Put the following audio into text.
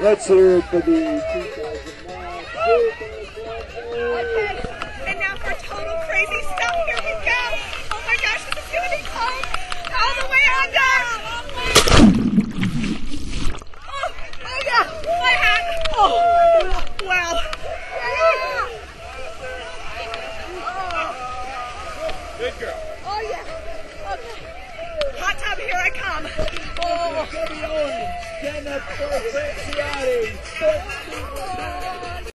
Let's hear it for the 2009 Good girl. Oh yeah. Okay. Hot tub, here I come. Oh, Debbie Owens, stand up for Franciotti.